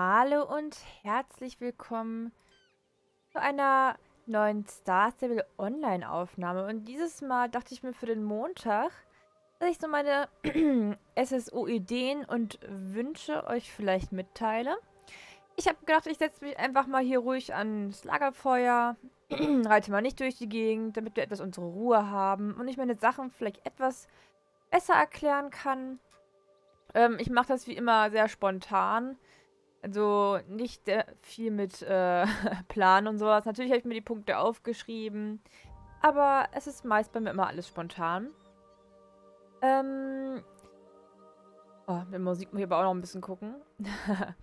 Hallo und herzlich willkommen zu einer neuen Star Stable Online Aufnahme. Und dieses Mal dachte ich mir für den Montag, dass ich so meine SSO-Ideen und Wünsche euch vielleicht mitteile. Ich habe gedacht, ich setze mich einfach mal hier ruhig ans Lagerfeuer, reite mal nicht durch die Gegend, damit wir etwas unsere Ruhe haben und ich meine Sachen vielleicht etwas besser erklären kann. Ähm, ich mache das wie immer sehr spontan. Also nicht viel mit äh, Plan und sowas. Natürlich habe ich mir die Punkte aufgeschrieben. Aber es ist meist bei mir immer alles spontan. Ähm. Oh, mit Musik muss ich aber auch noch ein bisschen gucken. ich habe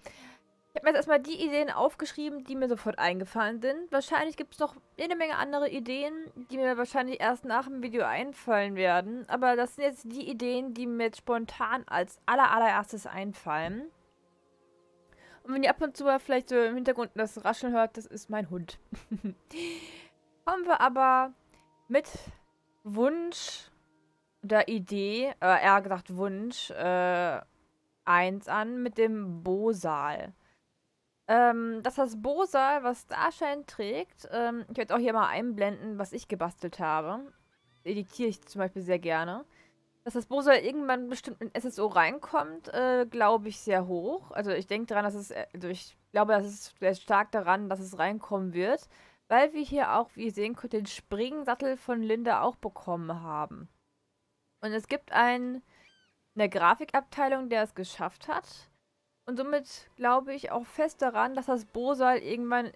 mir jetzt erstmal die Ideen aufgeschrieben, die mir sofort eingefallen sind. Wahrscheinlich gibt es noch jede Menge andere Ideen, die mir wahrscheinlich erst nach dem Video einfallen werden. Aber das sind jetzt die Ideen, die mir jetzt spontan als aller allererstes einfallen. Und wenn ihr ab und zu mal vielleicht so im Hintergrund das Rascheln hört, das ist mein Hund. Kommen wir aber mit Wunsch oder Idee, äh, eher gesagt Wunsch, äh, 1 an mit dem Bosal. Ähm, das Bosal, was Starshine trägt, ähm, ich werde auch hier mal einblenden, was ich gebastelt habe. Editiere ich zum Beispiel sehr gerne. Dass das Bowser irgendwann bestimmt in SSO reinkommt, äh, glaube ich sehr hoch. Also ich denke daran, dass es, äh, also ich glaube, das ist sehr stark daran, dass es reinkommen wird. Weil wir hier auch, wie ihr sehen könnt, den Springsattel von Linda auch bekommen haben. Und es gibt einen, eine Grafikabteilung, der es geschafft hat. Und somit glaube ich auch fest daran, dass das Bosal irgendwann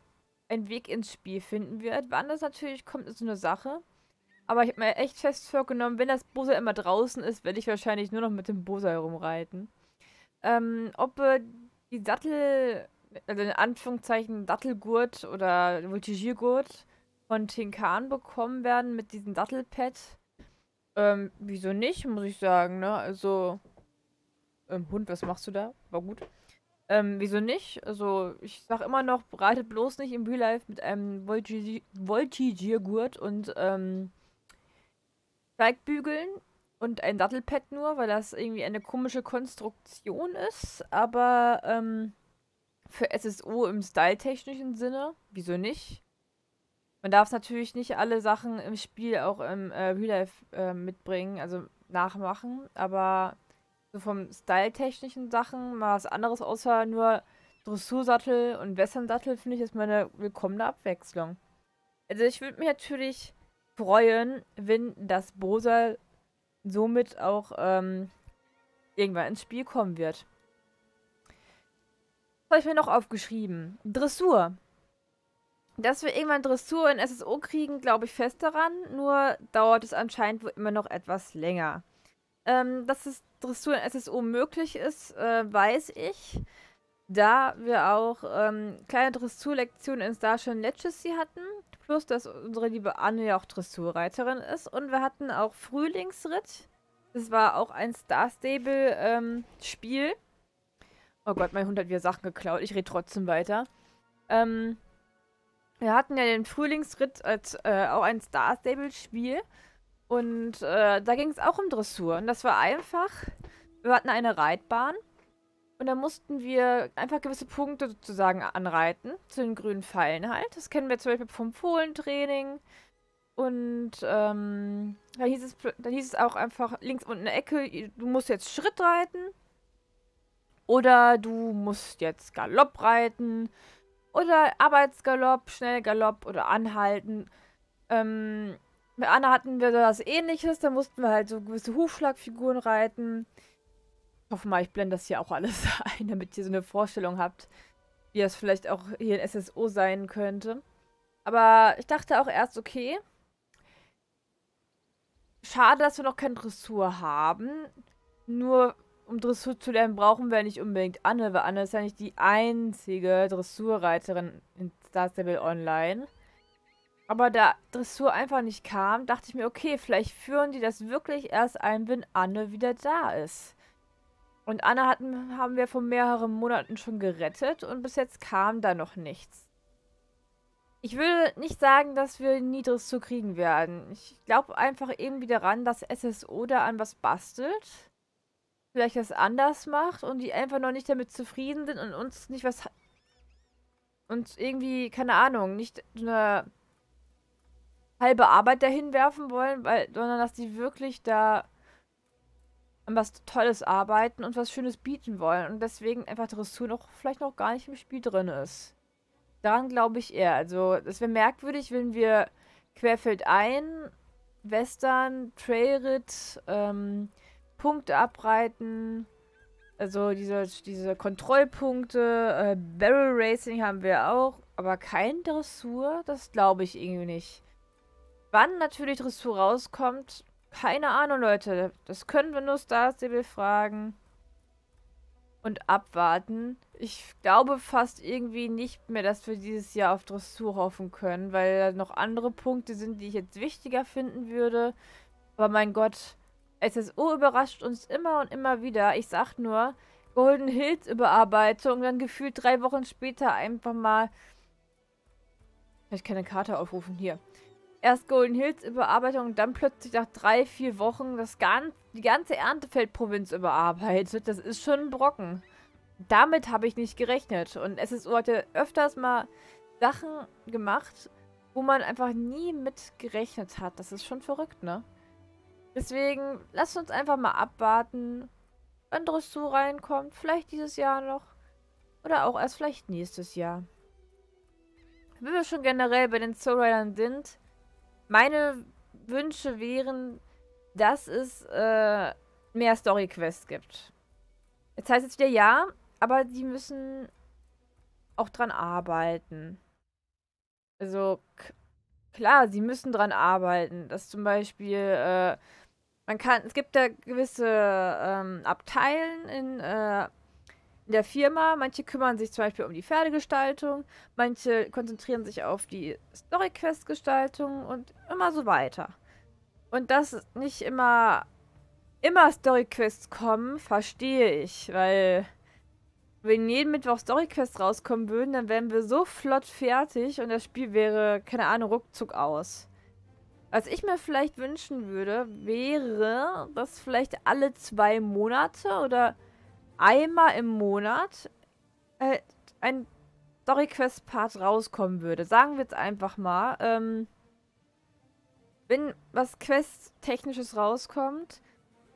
einen Weg ins Spiel finden wird. Wann das natürlich kommt, ist so eine Sache. Aber ich habe mir echt fest vorgenommen, wenn das Bosa immer draußen ist, werde ich wahrscheinlich nur noch mit dem Bosa herumreiten. Ähm, ob äh, die Sattel, also in Anführungszeichen Dattelgurt oder Voltigiergurt von Tinkan bekommen werden mit diesem Dattelpad. Ähm, wieso nicht, muss ich sagen, ne? Also, ähm, Hund, was machst du da? War gut. Ähm, wieso nicht? Also, ich sag immer noch, reitet bloß nicht im Real Life mit einem Voltigiergurt und, ähm, Steigbügeln und ein Sattelpad nur, weil das irgendwie eine komische Konstruktion ist. Aber ähm, für SSO im styletechnischen Sinne, wieso nicht? Man darf natürlich nicht alle Sachen im Spiel auch im äh, Real Life äh, mitbringen, also nachmachen, aber so vom styletechnischen Sachen mal was anderes außer nur Dressursattel und Wässernsattel finde ich ist meine willkommene Abwechslung. Also ich würde mich natürlich freuen, wenn das Bosal somit auch ähm, irgendwann ins Spiel kommen wird. Was habe ich mir noch aufgeschrieben? Dressur. Dass wir irgendwann Dressur in SSO kriegen, glaube ich fest daran. Nur dauert es anscheinend immer noch etwas länger. Ähm, dass es Dressur in SSO möglich ist, äh, weiß ich. Da wir auch ähm, kleine Dressurlektionen in Starshine Legacy hatten. Plus, dass unsere liebe Anne ja auch Dressurreiterin ist. Und wir hatten auch Frühlingsritt. Das war auch ein Star Stable-Spiel. Ähm, oh Gott, mein Hund hat wieder Sachen geklaut. Ich rede trotzdem weiter. Ähm, wir hatten ja den Frühlingsritt als äh, auch ein Star Stable-Spiel. Und äh, da ging es auch um Dressur. Und das war einfach. Wir hatten eine Reitbahn. Und da mussten wir einfach gewisse Punkte sozusagen anreiten, zu den grünen Pfeilen halt. Das kennen wir zum Beispiel vom Fohlentraining. Und ähm, da, hieß es, dann hieß es auch einfach links unten in der Ecke, du musst jetzt Schritt reiten. Oder du musst jetzt Galopp reiten. Oder Arbeitsgalopp, Schnellgalopp oder Anhalten. Ähm, mit Anna hatten wir das ähnliches, da mussten wir halt so gewisse Hufschlagfiguren reiten. Ich hoffe mal, ich blende das hier auch alles ein, damit ihr so eine Vorstellung habt, wie das vielleicht auch hier in SSO sein könnte. Aber ich dachte auch erst, okay, schade, dass wir noch kein Dressur haben. Nur um Dressur zu lernen, brauchen wir nicht unbedingt Anne, weil Anne ist ja nicht die einzige Dressurreiterin in Star Stable Online. Aber da Dressur einfach nicht kam, dachte ich mir, okay, vielleicht führen die das wirklich erst ein, wenn Anne wieder da ist. Und Anna hatten, haben wir vor mehreren Monaten schon gerettet und bis jetzt kam da noch nichts. Ich will nicht sagen, dass wir Niedriges zu kriegen werden. Ich glaube einfach irgendwie daran, dass SSO da an was bastelt. vielleicht das anders macht und die einfach noch nicht damit zufrieden sind und uns nicht was uns irgendwie, keine Ahnung, nicht eine halbe Arbeit dahin werfen wollen, weil, sondern dass die wirklich da an was Tolles arbeiten und was Schönes bieten wollen und deswegen einfach Dressur noch vielleicht noch gar nicht im Spiel drin ist. Daran glaube ich eher. Also, es wäre merkwürdig, wenn wir querfeldein, Western, Trailrit, ähm, Punkte abreiten, also diese, diese Kontrollpunkte, äh, Barrel Racing haben wir auch, aber kein Dressur, das glaube ich irgendwie nicht. Wann natürlich Dressur rauskommt, keine Ahnung, Leute. Das können wir nur Star Stable fragen. Und abwarten. Ich glaube fast irgendwie nicht mehr, dass wir dieses Jahr auf Dressur hoffen können, weil da noch andere Punkte sind, die ich jetzt wichtiger finden würde. Aber mein Gott, SSO überrascht uns immer und immer wieder. Ich sag nur, Golden Hills Überarbeitung, dann gefühlt drei Wochen später einfach mal. Ich kann eine Karte aufrufen, hier erst Golden Hills Überarbeitung und dann plötzlich nach drei, vier Wochen das gan die ganze Erntefeldprovinz überarbeitet. Das ist schon ein Brocken. Damit habe ich nicht gerechnet. Und SSO hat ja öfters mal Sachen gemacht, wo man einfach nie mit gerechnet hat. Das ist schon verrückt, ne? Deswegen, lasst uns einfach mal abwarten, wann Dressur reinkommt. Vielleicht dieses Jahr noch. Oder auch erst vielleicht nächstes Jahr. Wenn wir schon generell bei den Soul Riders sind, meine Wünsche wären, dass es äh, mehr Story-Quests gibt. Jetzt heißt es wieder ja, aber die müssen auch dran arbeiten. Also, klar, sie müssen dran arbeiten. Dass zum Beispiel, äh, man kann, es gibt da gewisse ähm, Abteilen in äh, in der Firma. Manche kümmern sich zum Beispiel um die Pferdegestaltung, manche konzentrieren sich auf die Story-Quest-Gestaltung und immer so weiter. Und dass nicht immer, immer Story-Quests kommen, verstehe ich, weil wenn jeden Mittwoch Story-Quests rauskommen würden, dann wären wir so flott fertig und das Spiel wäre, keine Ahnung, ruckzuck aus. Was ich mir vielleicht wünschen würde, wäre, dass vielleicht alle zwei Monate oder einmal im Monat äh, ein Story-Quest-Part rauskommen würde. Sagen wir jetzt einfach mal. Ähm, wenn was Quest-Technisches rauskommt,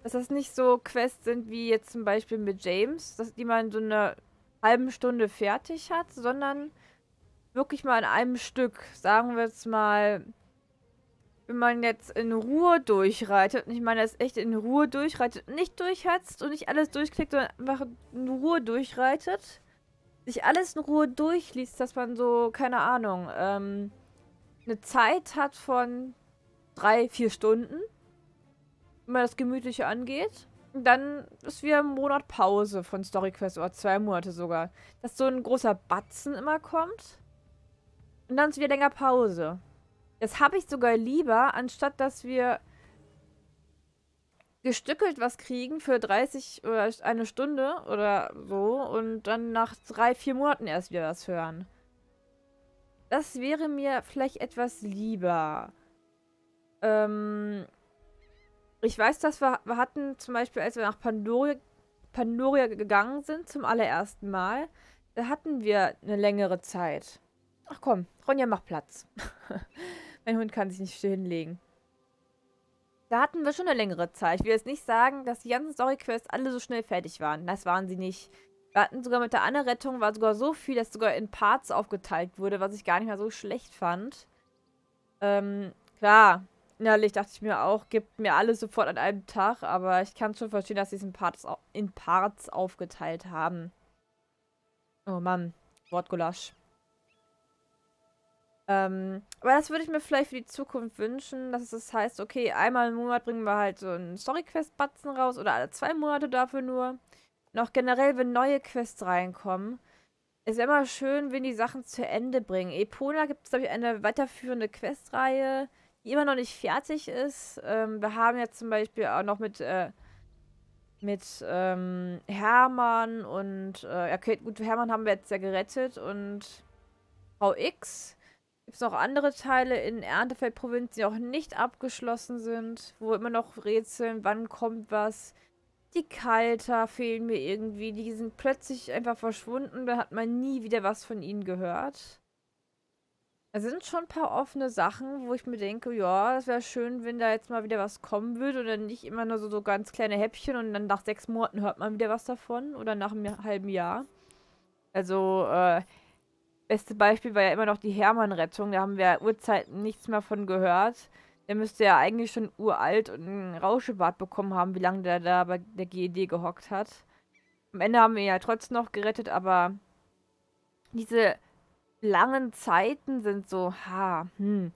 dass das nicht so Quests sind wie jetzt zum Beispiel mit James, dass die man so eine halben Stunde fertig hat, sondern wirklich mal in einem Stück. Sagen wir jetzt mal wenn man jetzt in Ruhe durchreitet, und ich meine, das echt in Ruhe durchreitet, nicht durchhetzt und nicht alles durchklickt, sondern einfach in Ruhe durchreitet, sich alles in Ruhe durchliest, dass man so, keine Ahnung, ähm, eine Zeit hat von drei, vier Stunden, wenn man das Gemütliche angeht. Und dann ist wieder ein Monat Pause von StoryQuest oder zwei Monate sogar. Dass so ein großer Batzen immer kommt. Und dann ist wieder länger Pause. Das habe ich sogar lieber, anstatt dass wir gestückelt was kriegen für 30 oder eine Stunde oder so und dann nach drei, vier Monaten erst wieder was hören. Das wäre mir vielleicht etwas lieber. Ähm, ich weiß, dass wir, wir hatten zum Beispiel, als wir nach Pandoria, Pandoria gegangen sind zum allerersten Mal, da hatten wir eine längere Zeit. Ach komm, Ronja, mach Platz. Mein Hund kann sich nicht still hinlegen. Da hatten wir schon eine längere Zeit. Ich will jetzt nicht sagen, dass die ganzen Story-Quests alle so schnell fertig waren. Das waren sie nicht. Wir hatten sogar mit der Anrettung war sogar so viel, dass sogar in Parts aufgeteilt wurde, was ich gar nicht mehr so schlecht fand. Ähm, klar, innerlich dachte ich mir auch, gibt mir alles sofort an einem Tag, aber ich kann schon verstehen, dass sie es in Parts, in Parts aufgeteilt haben. Oh Mann, Wortgulasch. Ähm, aber das würde ich mir vielleicht für die Zukunft wünschen, dass es heißt, okay, einmal im Monat bringen wir halt so einen Story-Quest-Batzen raus oder alle zwei Monate dafür nur. Noch generell, wenn neue Quests reinkommen, ist immer schön, wenn die Sachen zu Ende bringen. Epona gibt es, glaube ich, eine weiterführende Questreihe, die immer noch nicht fertig ist. Ähm, wir haben jetzt zum Beispiel auch noch mit, äh, mit ähm, Hermann und, äh, okay, gut, Hermann haben wir jetzt ja gerettet und Frau X Gibt es noch andere Teile in Erntefeld-Provinz, die auch nicht abgeschlossen sind, wo immer noch rätseln, wann kommt was. Die Kalter fehlen mir irgendwie. Die sind plötzlich einfach verschwunden. Da hat man nie wieder was von ihnen gehört. Es sind schon ein paar offene Sachen, wo ich mir denke, ja, es wäre schön, wenn da jetzt mal wieder was kommen würde oder nicht immer nur so, so ganz kleine Häppchen und dann nach sechs Monaten hört man wieder was davon oder nach einem halben Jahr. Also, äh, beste Beispiel war ja immer noch die Hermann-Rettung. Da haben wir Urzeiten nichts mehr von gehört. Der müsste ja eigentlich schon uralt und einen Rauschebart bekommen haben, wie lange der da bei der GED gehockt hat. Am Ende haben wir ihn ja trotzdem noch gerettet, aber diese langen Zeiten sind so, ha, hm.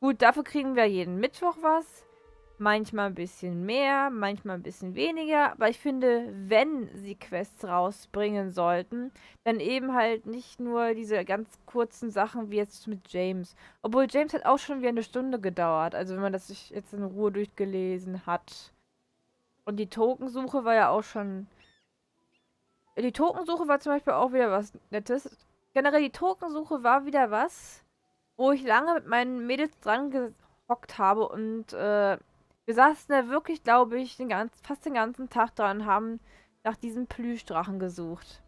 Gut, dafür kriegen wir jeden Mittwoch was. Manchmal ein bisschen mehr, manchmal ein bisschen weniger. Aber ich finde, wenn sie Quests rausbringen sollten, dann eben halt nicht nur diese ganz kurzen Sachen wie jetzt mit James. Obwohl James hat auch schon wie eine Stunde gedauert. Also wenn man das sich jetzt in Ruhe durchgelesen hat. Und die Tokensuche war ja auch schon... Die Tokensuche war zum Beispiel auch wieder was Nettes generell die Tokensuche war wieder was, wo ich lange mit meinen Mädels dran gehockt habe und äh, wir saßen da wirklich, glaube ich, den ganz, fast den ganzen Tag dran haben nach diesem Plüschdrachen gesucht.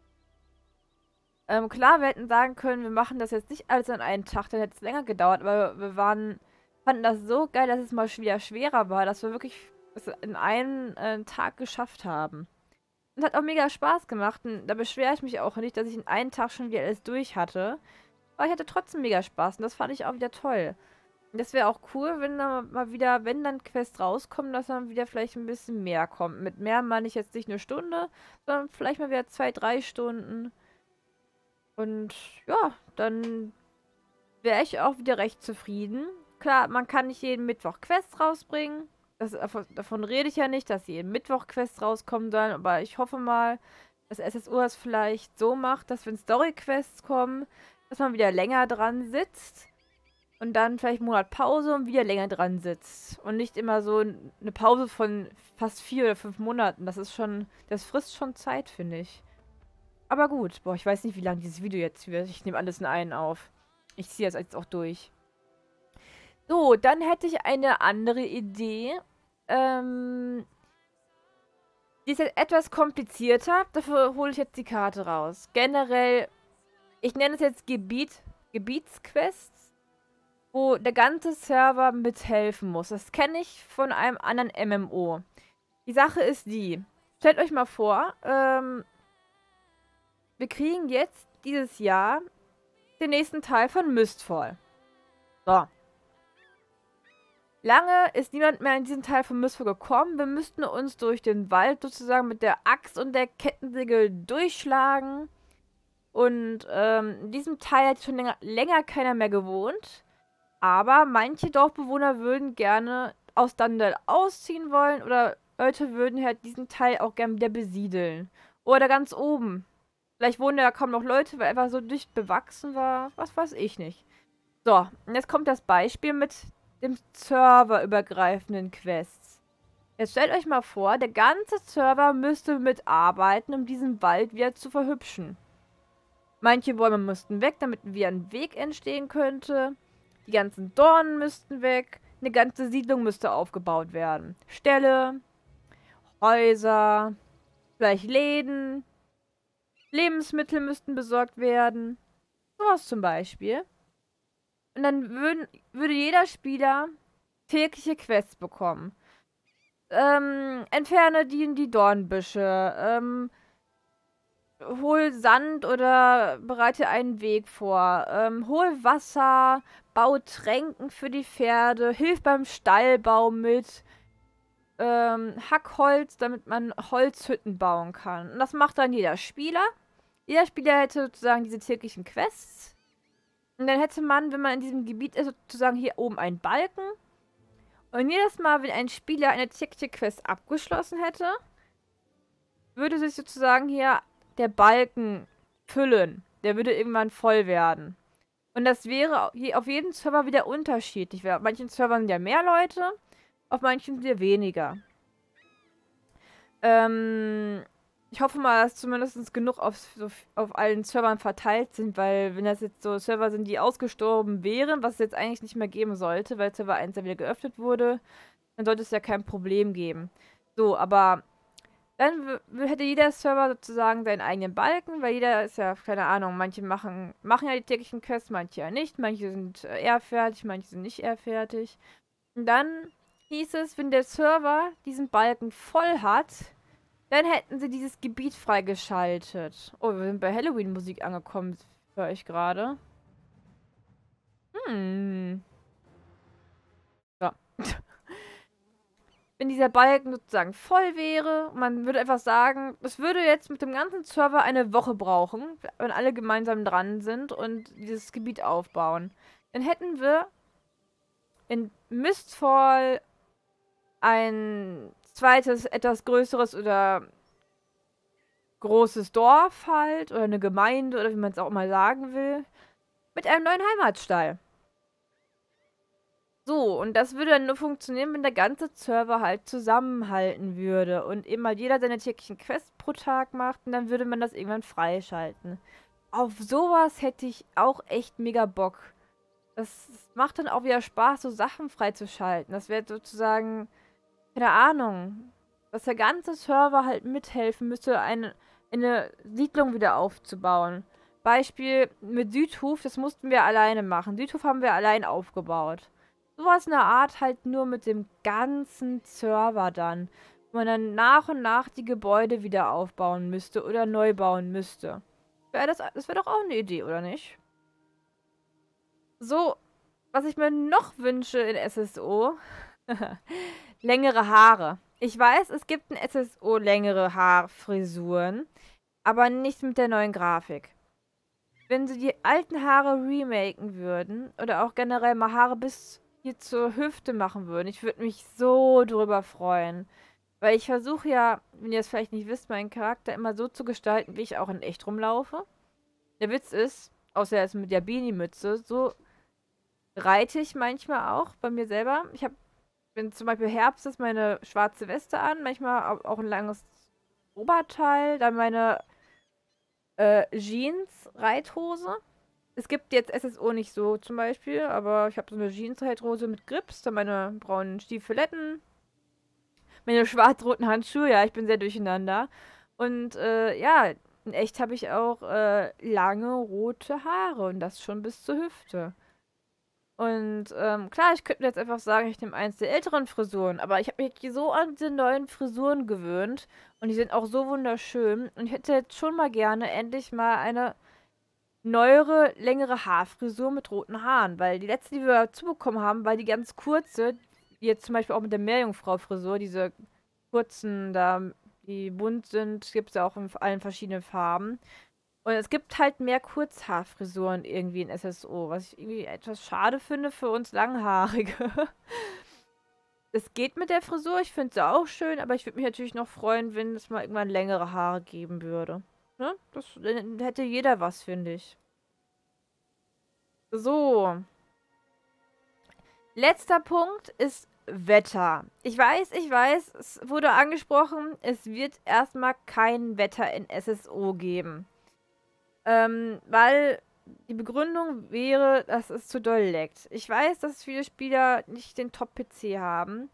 Ähm, klar, wir hätten sagen können, wir machen das jetzt nicht alles an einem Tag, dann hätte es länger gedauert, aber wir waren, fanden das so geil, dass es mal wieder schwerer war, dass wir wirklich es in einem äh, Tag geschafft haben. Und hat auch mega Spaß gemacht. Und da beschwere ich mich auch nicht, dass ich in einem Tag schon wieder alles durch hatte. Aber ich hatte trotzdem mega Spaß und das fand ich auch wieder toll. Das wäre auch cool, wenn da mal wieder, wenn dann Quest rauskommen, dass dann wieder vielleicht ein bisschen mehr kommt. Mit mehr meine ich jetzt nicht eine Stunde, sondern vielleicht mal wieder zwei, drei Stunden. Und ja, dann wäre ich auch wieder recht zufrieden. Klar, man kann nicht jeden Mittwoch Quests rausbringen das, davon rede ich ja nicht, dass sie im Mittwoch-Quests rauskommen sollen, aber ich hoffe mal, dass SSU es vielleicht so macht, dass wenn Story-Quests kommen, dass man wieder länger dran sitzt und dann vielleicht einen Monat Pause und wieder länger dran sitzt. Und nicht immer so eine Pause von fast vier oder fünf Monaten. Das ist schon, das frisst schon Zeit, finde ich. Aber gut, boah, ich weiß nicht, wie lang dieses Video jetzt wird. Ich nehme alles in einen auf. Ich ziehe es jetzt auch durch. So, dann hätte ich eine andere Idee. Ähm, die ist jetzt etwas komplizierter. Dafür hole ich jetzt die Karte raus. Generell, ich nenne es jetzt Gebiet, Gebietsquests, wo der ganze Server mithelfen muss. Das kenne ich von einem anderen MMO. Die Sache ist die. Stellt euch mal vor, ähm, wir kriegen jetzt dieses Jahr den nächsten Teil von Mistfall. So. Lange ist niemand mehr in diesen Teil von Mistfall gekommen. Wir müssten uns durch den Wald sozusagen mit der Axt und der Kettensäge durchschlagen. Und ähm, in diesem Teil hat schon länger, länger keiner mehr gewohnt. Aber manche Dorfbewohner würden gerne aus Dandel ausziehen wollen oder Leute würden halt diesen Teil auch gerne wieder besiedeln. Oder ganz oben. Vielleicht wohnen da kaum noch Leute, weil einfach so dicht bewachsen war. Was weiß ich nicht. So, und jetzt kommt das Beispiel mit dem serverübergreifenden Quests. Jetzt stellt euch mal vor, der ganze Server müsste mitarbeiten, um diesen Wald wieder zu verhübschen. Manche Bäume müssten weg, damit wieder ein Weg entstehen könnte. Die ganzen Dornen müssten weg. Eine ganze Siedlung müsste aufgebaut werden. Ställe, Häuser, vielleicht Läden, Lebensmittel müssten besorgt werden. Sowas zum Beispiel. Und dann würden, würde jeder Spieler tägliche Quests bekommen. Ähm, entferne die, die Dornbüsche. Ähm, hol Sand oder bereite einen Weg vor. Ähm, hol Wasser, bau Tränken für die Pferde, hilf beim Stallbau mit. Ähm, hack Holz, damit man Holzhütten bauen kann. Und das macht dann jeder Spieler. Jeder Spieler hätte sozusagen diese täglichen Quests. Und dann hätte man, wenn man in diesem Gebiet ist, sozusagen hier oben einen Balken. Und jedes Mal, wenn ein Spieler eine Tick-Tick-Quest abgeschlossen hätte, würde sich sozusagen hier der Balken füllen. Der würde irgendwann voll werden. Und das wäre auf jedem Server wieder unterschiedlich. Auf manchen Servern sind ja mehr Leute, auf manchen sind ja weniger. Ähm, ich hoffe mal, dass zumindest genug auf, auf allen Servern verteilt sind, weil wenn das jetzt so Server sind, die ausgestorben wären, was es jetzt eigentlich nicht mehr geben sollte, weil Server 1 ja wieder geöffnet wurde, dann sollte es ja kein Problem geben. So, aber Dann hätte jeder Server sozusagen seinen eigenen Balken, weil jeder ist ja, keine Ahnung, manche machen, machen ja die täglichen Quests, manche ja nicht, manche sind äh, eher fertig, manche sind nicht eher fertig. Und dann hieß es, wenn der Server diesen Balken voll hat, dann hätten sie dieses Gebiet freigeschaltet. Oh, wir sind bei Halloween-Musik angekommen, höre ich gerade. Hm. So. Wenn dieser Balken sozusagen voll wäre, man würde einfach sagen, es würde jetzt mit dem ganzen Server eine Woche brauchen, wenn alle gemeinsam dran sind und dieses Gebiet aufbauen. Dann hätten wir in Mistfall ein zweites, etwas größeres oder großes Dorf halt oder eine Gemeinde oder wie man es auch immer sagen will, mit einem neuen Heimatstall. So, und das würde dann nur funktionieren, wenn der ganze Server halt zusammenhalten würde und eben mal jeder seine täglichen Quests pro Tag macht und dann würde man das irgendwann freischalten. Auf sowas hätte ich auch echt mega Bock. Das macht dann auch wieder Spaß, so Sachen freizuschalten. Das wäre sozusagen, keine Ahnung, dass der ganze Server halt mithelfen müsste, eine, eine Siedlung wieder aufzubauen. Beispiel mit Südhof, das mussten wir alleine machen. Südhof haben wir allein aufgebaut. Sowas in der Art halt nur mit dem ganzen Server dann. Wo man dann nach und nach die Gebäude wieder aufbauen müsste oder neu bauen müsste. Wär das das wäre doch auch eine Idee, oder nicht? So, was ich mir noch wünsche in SSO. längere Haare. Ich weiß, es gibt in SSO längere Haarfrisuren, aber nicht mit der neuen Grafik. Wenn sie die alten Haare remaken würden oder auch generell mal Haare bis hier zur Hüfte machen würden. Ich würde mich so drüber freuen. Weil ich versuche ja, wenn ihr es vielleicht nicht wisst, meinen Charakter immer so zu gestalten, wie ich auch in echt rumlaufe. Der Witz ist, außer jetzt mit der Beanie-Mütze, so reite ich manchmal auch bei mir selber. Ich habe, wenn zum Beispiel Herbst ist, meine schwarze Weste an, manchmal auch ein langes Oberteil, dann meine äh, Jeans-Reithose es gibt jetzt SSO nicht so zum Beispiel, aber ich habe so eine Jeans-Rose mit Grips, dann meine braunen Stiefeletten, meine schwarz-roten Handschuhe, ja, ich bin sehr durcheinander. Und äh, ja, in echt habe ich auch äh, lange rote Haare und das schon bis zur Hüfte. Und ähm, klar, ich könnte jetzt einfach sagen, ich nehme eins der älteren Frisuren, aber ich habe mich so an diese neuen Frisuren gewöhnt und die sind auch so wunderschön und ich hätte jetzt schon mal gerne endlich mal eine neuere, längere Haarfrisur mit roten Haaren. Weil die letzte, die wir dazu bekommen haben, war die ganz kurze. Jetzt zum Beispiel auch mit der Meerjungfrau-Frisur, diese kurzen, da, die bunt sind, gibt es ja auch in allen verschiedenen Farben. Und es gibt halt mehr Kurzhaarfrisuren irgendwie in SSO, was ich irgendwie etwas schade finde für uns Langhaarige. es geht mit der Frisur, ich finde sie auch schön, aber ich würde mich natürlich noch freuen, wenn es mal irgendwann längere Haare geben würde. Ne? Das hätte jeder was, finde ich. So. Letzter Punkt ist Wetter. Ich weiß, ich weiß, es wurde angesprochen, es wird erstmal kein Wetter in SSO geben. Ähm, weil die Begründung wäre, dass es zu doll leckt. Ich weiß, dass viele Spieler nicht den Top-PC haben.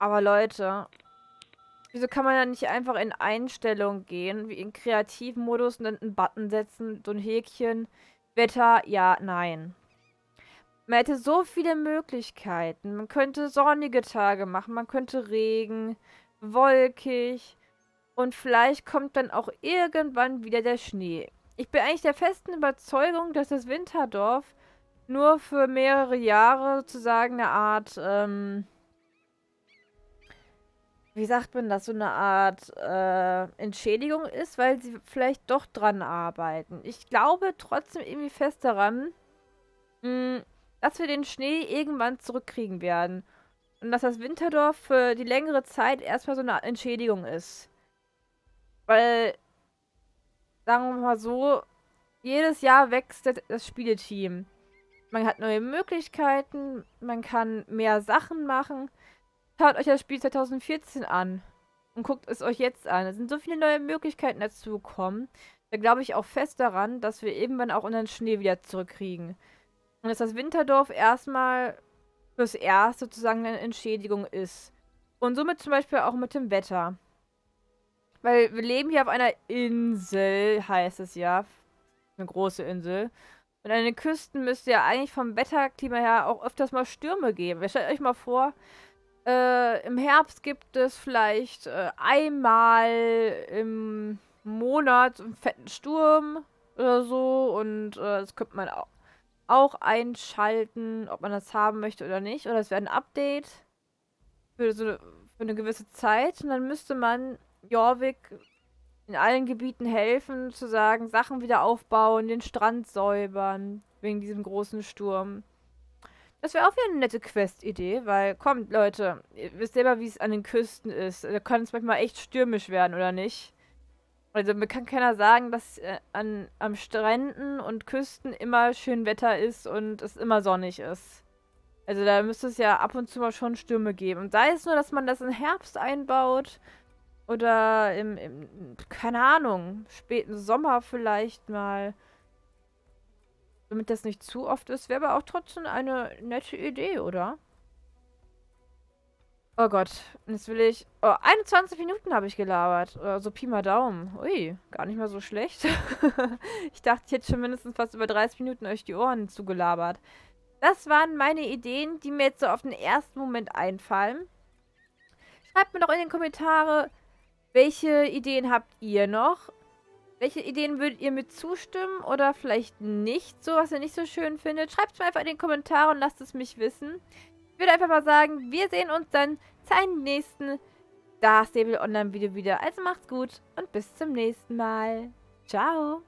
Aber Leute, Wieso kann man da nicht einfach in Einstellungen gehen, wie in Kreativmodus und dann einen Button setzen, so ein Häkchen, Wetter, ja, nein. Man hätte so viele Möglichkeiten. Man könnte sonnige Tage machen, man könnte Regen, wolkig und vielleicht kommt dann auch irgendwann wieder der Schnee. Ich bin eigentlich der festen Überzeugung, dass das Winterdorf nur für mehrere Jahre sozusagen eine Art, ähm, wie sagt man das, so eine Art äh, Entschädigung ist, weil sie vielleicht doch dran arbeiten. Ich glaube trotzdem irgendwie fest daran, mh, hm, dass wir den Schnee irgendwann zurückkriegen werden. Und dass das Winterdorf für die längere Zeit erstmal so eine Entschädigung ist. Weil, sagen wir mal so, jedes Jahr wächst das Spieleteam. Man hat neue Möglichkeiten, man kann mehr Sachen machen. Schaut euch das Spiel 2014 an und guckt es euch jetzt an. Es sind so viele neue Möglichkeiten dazu gekommen. Da glaube ich auch fest daran, dass wir irgendwann auch unseren Schnee wieder zurückkriegen. Und dass das Winterdorf erstmal fürs Erste sozusagen eine Entschädigung ist. Und somit zum Beispiel auch mit dem Wetter. Weil wir leben hier auf einer Insel, heißt es ja. Eine große Insel. Und an den Küsten müsste ja eigentlich vom Wetterklima her auch öfters mal Stürme geben. Stellt euch mal vor, äh, im Herbst gibt es vielleicht äh, einmal im Monat einen fetten Sturm oder so. Und äh, das könnte man auch, auch einschalten, ob man das haben möchte oder nicht. Oder es wäre ein Update für, so, für eine gewisse Zeit. Und dann müsste man Jorvik in allen Gebieten helfen, zu sagen, Sachen wieder aufbauen, den Strand säubern, wegen diesem großen Sturm. Das wäre auch wieder eine nette Quest-Idee, weil, kommt, Leute, ihr wisst selber, wie es an den Küsten ist. Da kann es manchmal echt stürmisch werden, oder nicht? Also mir kann keiner sagen, dass äh, an, am Stränden und Küsten immer schön Wetter ist und es immer sonnig ist. Also da müsste es ja ab und zu mal schon Stürme geben. Und sei es nur, dass man das im Herbst einbaut oder im, im keine Ahnung, späten Sommer vielleicht mal. Damit das nicht zu oft ist, wäre aber auch trotzdem eine nette Idee, oder? Oh Gott, jetzt will ich... Oh, 21 Minuten habe ich gelabert. Oder so Pi mal Daumen. Ui, gar nicht mal so schlecht. ich dachte, ich hätte schon mindestens fast über 30 Minuten euch die Ohren zugelabert. Das waren meine Ideen, die mir jetzt so auf den ersten Moment einfallen. Schreibt mir doch in den Kommentare, welche Ideen habt ihr noch? Welche Ideen würdet ihr mit zustimmen oder vielleicht nicht so, was ihr nicht so schön findet? Schreibt es mir einfach in den Kommentaren und lasst es mich wissen. Ich würde einfach mal sagen, wir sehen uns dann zu einem nächsten Star Stable Online Video wieder. Also macht's gut und bis zum nächsten Mal. Ciao.